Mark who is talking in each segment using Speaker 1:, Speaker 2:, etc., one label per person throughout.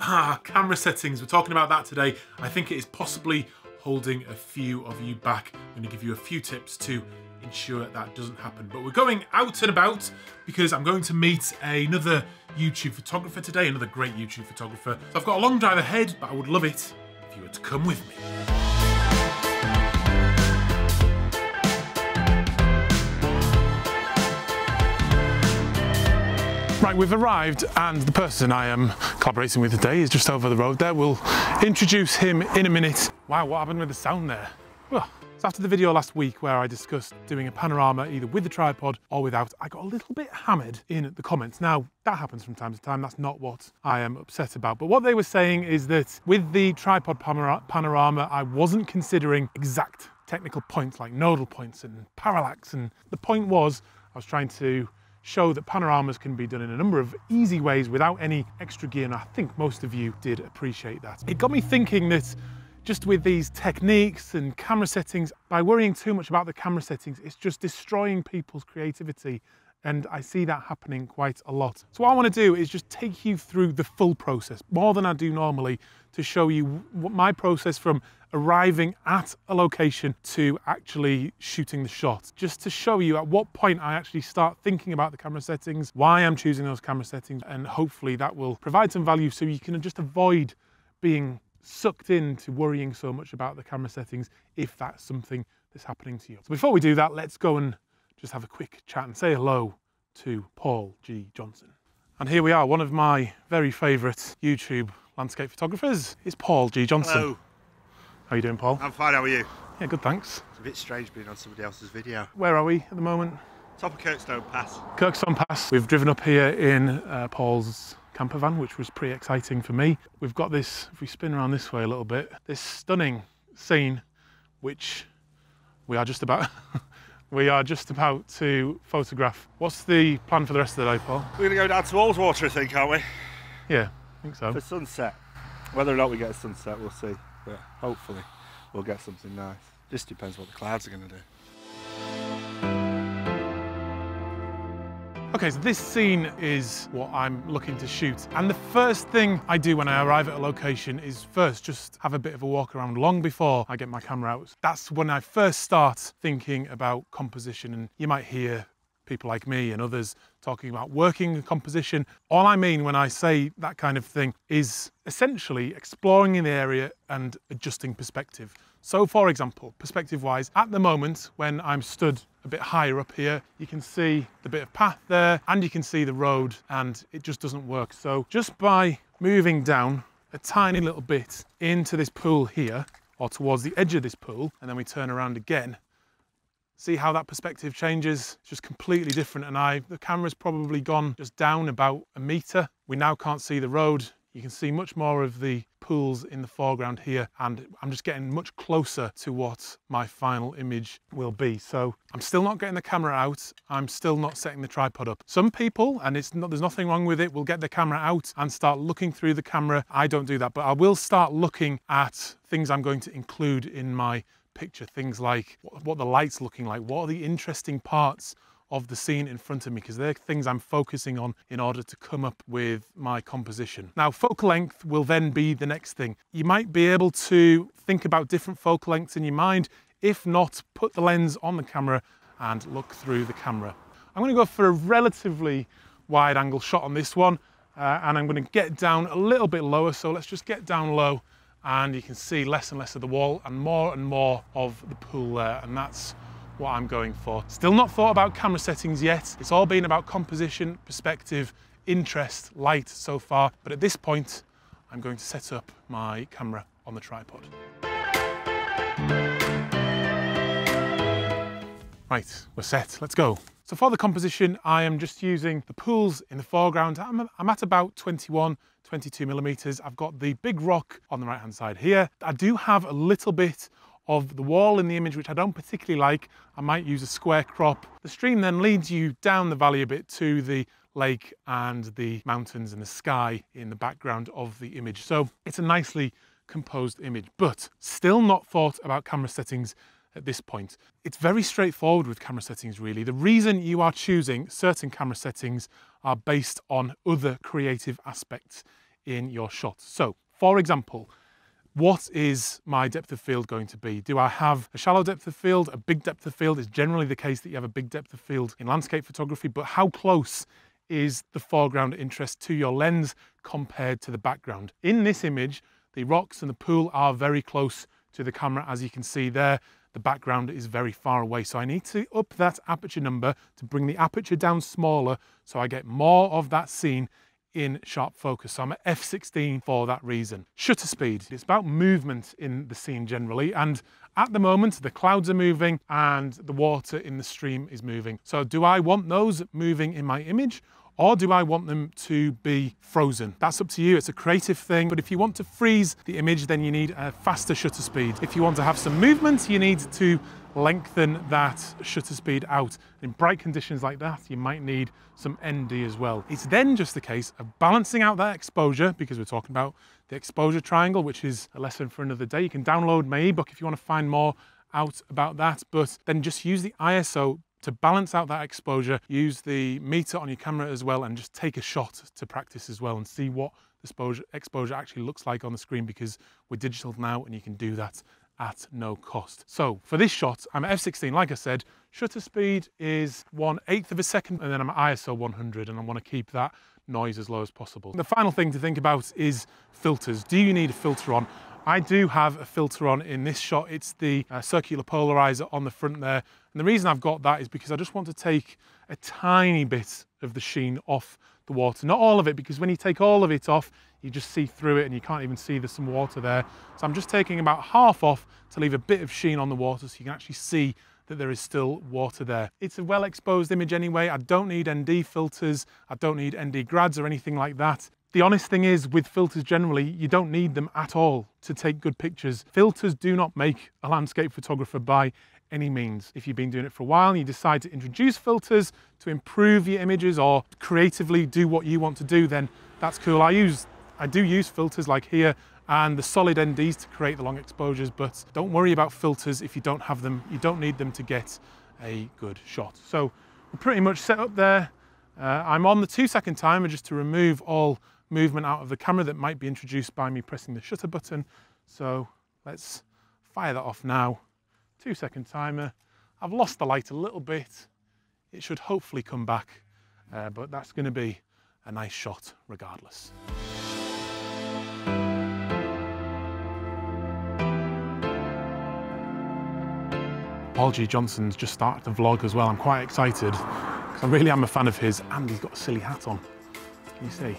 Speaker 1: Ah, camera settings. We're talking about that today. I think it is possibly holding a few of you back. I'm to give you a few tips to ensure that doesn't happen. But we're going out and about because I'm going to meet another YouTube photographer today, another great YouTube photographer. So I've got a long drive ahead, but I would love it if you were to come with me. Right, we've arrived and the person I am collaborating with today is just over the road there. We'll introduce him in a minute. Wow, what happened with the sound there? Well, so after the video last week where I discussed doing a panorama either with the tripod or without, I got a little bit hammered in the comments. Now, that happens from time to time. That's not what I am upset about. But what they were saying is that with the tripod panorama, I wasn't considering exact technical points like nodal points and parallax. And the point was I was trying to show that panoramas can be done in a number of easy ways without any extra gear, and I think most of you did appreciate that. It got me thinking that just with these techniques and camera settings, by worrying too much about the camera settings, it's just destroying people's creativity and I see that happening quite a lot. So what I want to do is just take you through the full process, more than I do normally, to show you what my process from arriving at a location to actually shooting the shot. Just to show you at what point I actually start thinking about the camera settings, why I'm choosing those camera settings, and hopefully that will provide some value so you can just avoid being sucked into worrying so much about the camera settings if that's something that's happening to you. So before we do that, let's go and just have a quick chat and say hello to Paul G. Johnson. And here we are, one of my very favourite YouTube landscape photographers is Paul G. Johnson.
Speaker 2: Hello.
Speaker 1: How are you doing, Paul?
Speaker 2: I'm fine, how are you?
Speaker 1: Yeah, good, thanks.
Speaker 2: It's a bit strange being on somebody else's video.
Speaker 1: Where are we at the moment?
Speaker 2: Top of Kirkstone Pass.
Speaker 1: Kirkstone Pass. We've driven up here in uh, Paul's camper van, which was pretty exciting for me. We've got this, if we spin around this way a little bit, this stunning scene, which we are just about we are just about to photograph. What's the plan for the rest of the day, Paul?
Speaker 2: We're going to go down to Ullswater, I think, aren't we?
Speaker 1: Yeah, I think so.
Speaker 2: For sunset. Whether or not we get a sunset, we'll see. But hopefully, we'll get something nice. Just depends what the clouds are going to do.
Speaker 1: Okay, so this scene is what I'm looking to shoot. And the first thing I do when I arrive at a location is first just have a bit of a walk around long before I get my camera out. That's when I first start thinking about composition. And you might hear people like me and others talking about working composition. All I mean when I say that kind of thing is essentially exploring in the area and adjusting perspective. So for example, perspective wise, at the moment when I'm stood a bit higher up here, you can see the bit of path there and you can see the road and it just doesn't work. So just by moving down a tiny little bit into this pool here or towards the edge of this pool and then we turn around again, see how that perspective changes? It's just completely different and I, the camera's probably gone just down about a metre. We now can't see the road. You can see much more of the pools in the foreground here and I'm just getting much closer to what my final image will be. So I'm still not getting the camera out. I'm still not setting the tripod up. Some people, and it's not, there's nothing wrong with it, will get the camera out and start looking through the camera. I don't do that, but I will start looking at things I'm going to include in my picture. Things like what the light's looking like, what are the interesting parts of the scene in front of me because they're things I'm focusing on in order to come up with my composition. Now, focal length will then be the next thing. You might be able to think about different focal lengths in your mind. If not, put the lens on the camera and look through the camera. I'm going to go for a relatively wide angle shot on this one uh, and I'm going to get down a little bit lower. So let's just get down low and you can see less and less of the wall and more and more of the pool there. And that's what I'm going for. Still not thought about camera settings yet. It's all been about composition, perspective, interest, light so far. But at this point, I'm going to set up my camera on the tripod. Right, we're set, let's go. So for the composition, I am just using the pools in the foreground. I'm, I'm, at about 21, 22 millimeters. I've got the big rock on the right hand side here. I do have a little bit of the wall in the image, which I don't particularly like. I might use a square crop. The stream then leads you down the valley a bit to the lake and the mountains and the sky in the background of the image. So it's a nicely composed image, but still not thought about camera settings at this point. It's very straightforward with camera settings really. The reason you are choosing certain camera settings are based on other creative aspects in your shot. So, for example, what is my depth of field going to be? Do I have a shallow depth of field, a big depth of field? It's generally the case that you have a big depth of field in landscape photography, but how close is the foreground interest to your lens compared to the background? In this image, the rocks and the pool are very close to the camera, as you can see there. The background is very far away, so I need to up that aperture number to bring the aperture down smaller so I get more of that scene in sharp focus. So I'm at f16 for that reason. Shutter speed, it's about movement in the scene generally. And at the moment, the clouds are moving and the water in the stream is moving. So do I want those moving in my image or do I want them to be frozen? That's up to you, it's a creative thing, but if you want to freeze the image, then you need a faster shutter speed. If you want to have some movement, you need to lengthen that shutter speed out. In bright conditions like that, you might need some ND as well. It's then just a case of balancing out that exposure, because we're talking about the exposure triangle, which is a lesson for another day. You can download my ebook if you want to find more out about that, but then just use the ISO to balance out that exposure, use the meter on your camera as well and just take a shot to practice as well and see what the exposure, actually looks like on the screen because we're digital now and you can do that at no cost. So for this shot, I'm at f16, like I said, shutter speed is one eighth of a second and then I'm at ISO 100 and I wanna keep that noise as low as possible. The final thing to think about is filters. Do you need a filter on? I do have a filter on in this shot. It's the uh, circular polarizer on the front there. And the reason I've got that is because I just want to take a tiny bit of the sheen off the water. Not all of it, because when you take all of it off, you just see through it and you can't even see there's some water there. So I'm just taking about half off to leave a bit of sheen on the water so you can actually see that there is still water there. It's a well exposed image anyway. I don't need ND filters. I don't need ND grads or anything like that. The honest thing is with filters generally, you don't need them at all to take good pictures. Filters do not make a landscape photographer by any means. If you've been doing it for a while and you decide to introduce filters to improve your images or creatively do what you want to do, then that's cool. I use, I do use filters like here and the solid NDs to create the long exposures, but don't worry about filters if you don't have them. You don't need them to get a good shot. So we're pretty much set up there. Uh, I'm on the two second timer just to remove all movement out of the camera that might be introduced by me pressing the shutter button. So let's fire that off now. Two second timer. I've lost the light a little bit. It should hopefully come back, uh, but that's gonna be a nice shot regardless. Paul G. Johnson's just started the vlog as well. I'm quite excited because I really am a fan of his and he's got a silly hat on. Can you see?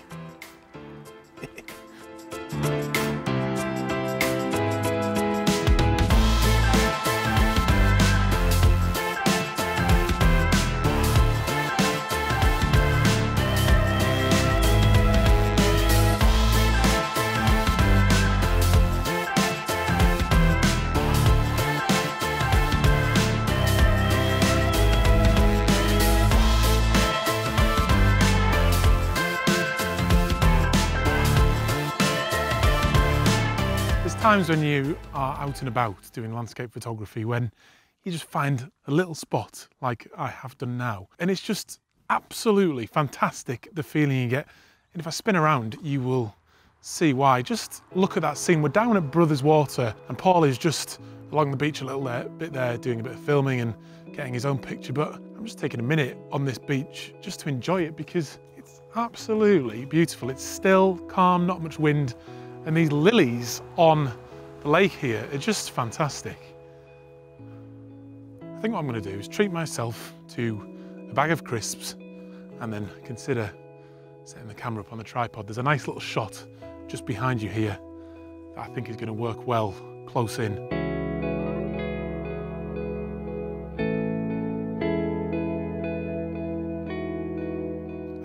Speaker 1: Times when you are out and about doing landscape photography when you just find a little spot like I have done now. And it's just absolutely fantastic, the feeling you get. And if I spin around, you will see why. Just look at that scene. We're down at Brothers Water and Paul is just along the beach a little bit there doing a bit of filming and getting his own picture. But I'm just taking a minute on this beach just to enjoy it because it's absolutely beautiful. It's still, calm, not much wind. And these lilies on the lake here are just fantastic. I think what I'm going to do is treat myself to a bag of crisps and then consider setting the camera up on the tripod. There's a nice little shot just behind you here that I think is going to work well close in.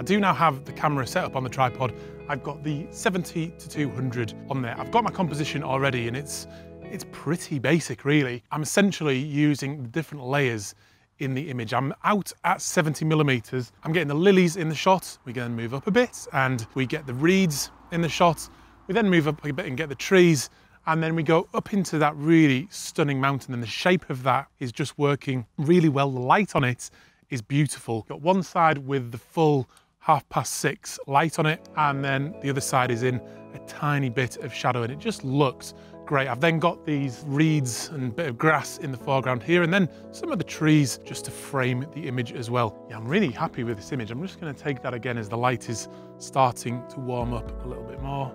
Speaker 1: Do now have the camera set up on the tripod. I've got the 70 to 200 on there. I've got my composition already and it's, it's pretty basic really. I'm essentially using the different layers in the image. I'm out at 70 millimeters. I'm getting the lilies in the shot. We then move up a bit and we get the reeds in the shot. We then move up a bit and get the trees and then we go up into that really stunning mountain and the shape of that is just working really well. The light on it is beautiful. Got one side with the full half past six light on it, and then the other side is in a tiny bit of shadow, and it just looks great. I've then got these reeds and bit of grass in the foreground here, and then some of the trees just to frame the image as well. Yeah, I'm really happy with this image. I'm just gonna take that again as the light is starting to warm up a little bit more.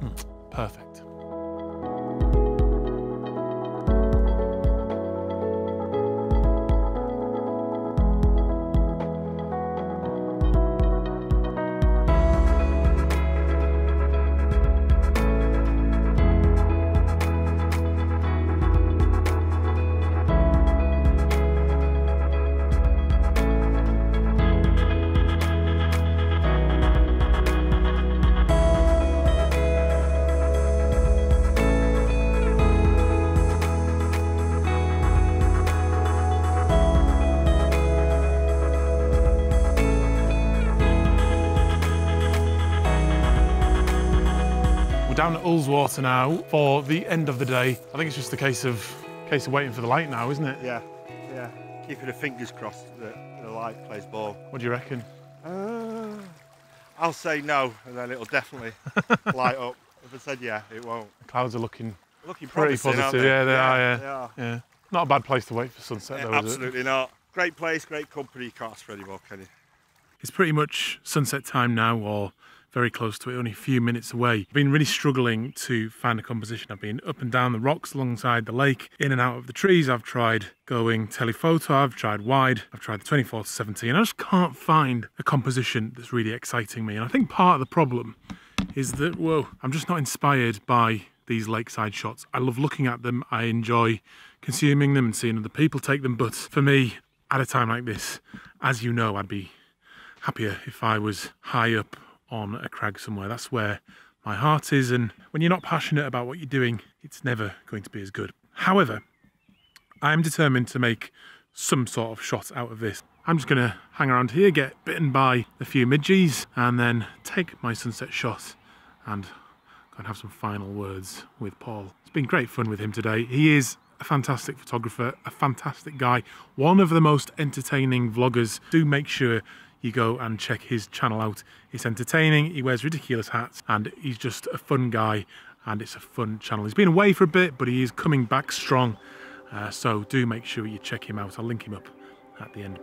Speaker 1: Hmm, perfect. Down at Ullswater now for the end of the day. I think it's just a case of case of waiting for the light now, isn't it?
Speaker 2: Yeah, yeah. Keeping the fingers crossed that the light plays ball.
Speaker 1: What do you reckon?
Speaker 2: Uh, I'll say no, and then it'll definitely light up. If I said yeah, it won't.
Speaker 1: The clouds are looking
Speaker 2: Looking
Speaker 1: pretty
Speaker 2: promising, aren't
Speaker 1: positive. Yeah, they are. Yeah.
Speaker 2: They are.
Speaker 1: yeah. Not a bad place to wait for sunset,
Speaker 2: Yeah,
Speaker 1: though, is it?
Speaker 2: absolutely not. Great place, great company. You can't ask for any more, can you?
Speaker 1: It's pretty much sunset time now, or very close to it, only a few minutes away. I've been really struggling to find a composition. I've been up and down the rocks alongside the lake, in and out of the trees. I've tried going telephoto, I've tried wide, I've tried the 24 to 17. I just can't find a composition that's really exciting me. And I think part of the problem is that, whoa, I'm just not inspired by these lakeside shots. I love looking at them, I enjoy consuming them and seeing other people take them. But for me, at a time like this, as you know, I'd be happier if I was high up on a crag somewhere. That's where my heart is. And when you're not passionate about what you're doing, it's never going to be as good. However, I am determined to make some sort of shot out of this. I'm just going to hang around here, get bitten by a few midges, and then take my sunset shot and go and have some final words with Paul. It's been great fun with him today. He is a fantastic photographer, a fantastic guy, one of the most entertaining vloggers. Do make sure you go and check his channel out. It's entertaining, he wears ridiculous hats, and he's just a fun guy, and it's a fun channel. He's been away for a bit, but he is coming back strong. Uh, so do make sure you check him out. I'll link him up at the end.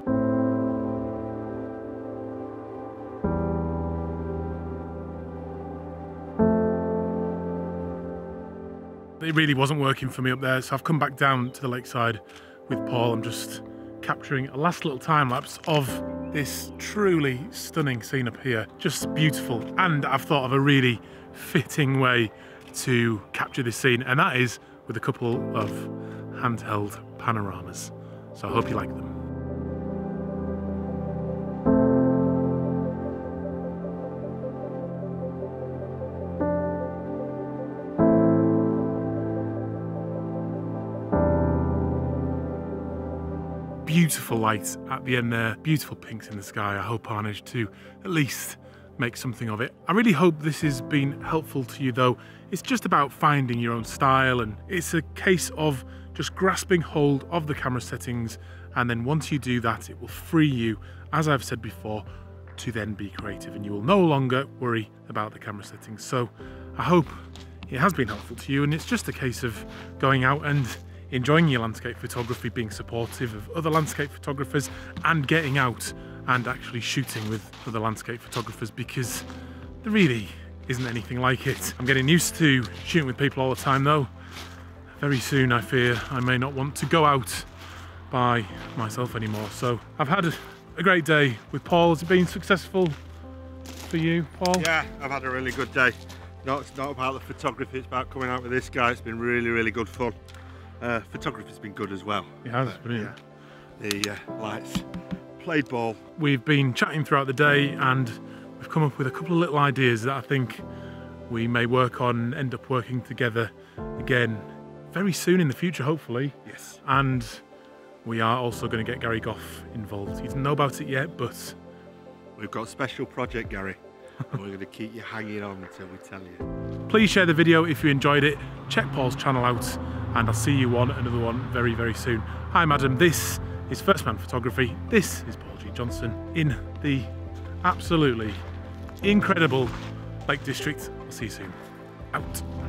Speaker 1: It really wasn't working for me up there, so I've come back down to the lakeside with Paul. I'm just capturing a last little time lapse of this truly stunning scene up here. Just beautiful. And I've thought of a really fitting way to capture this scene, and that is with a couple of handheld panoramas. So I hope you like them. Beautiful light at the end there, beautiful pinks in the sky. I hope I managed to at least make something of it. I really hope this has been helpful to you though. It's just about finding your own style and it's a case of just grasping hold of the camera settings and then once you do that it will free you, as I've said before, to then be creative and you will no longer worry about the camera settings. So I hope it has been helpful to you and it's just a case of going out and enjoying your landscape photography, being supportive of other landscape photographers, and getting out and actually shooting with other landscape photographers because there really isn't anything like it. I'm getting used to shooting with people all the time though. Very soon I fear I may not want to go out by myself anymore. So I've had a great day with Paul. Has it been successful for you, Paul?
Speaker 2: Yeah, I've had a really good day. No, it's not about the photography, it's about coming out with this guy. It's been really, really good fun. Uh, photography's been good as well.
Speaker 1: It has,
Speaker 2: But,
Speaker 1: brilliant.
Speaker 2: yeah, the uh, lights, played ball.
Speaker 1: We've been chatting throughout the day and we've come up with a couple of little ideas that I think we may work on, end up working together again very soon in the future, hopefully.
Speaker 2: Yes.
Speaker 1: And we are also going to get Gary Gough involved. He doesn't know about it yet, but
Speaker 2: We've got a special project, Gary. and we're going to keep you hanging on until we tell you.
Speaker 1: please share the video if you enjoyed it. Check Paul's channel out and I'll see you on another one very, very soon. Hi, madam. This is First Man Photography. This is Paul G. Johnson in the absolutely incredible Lake District. I'll see you soon. Out.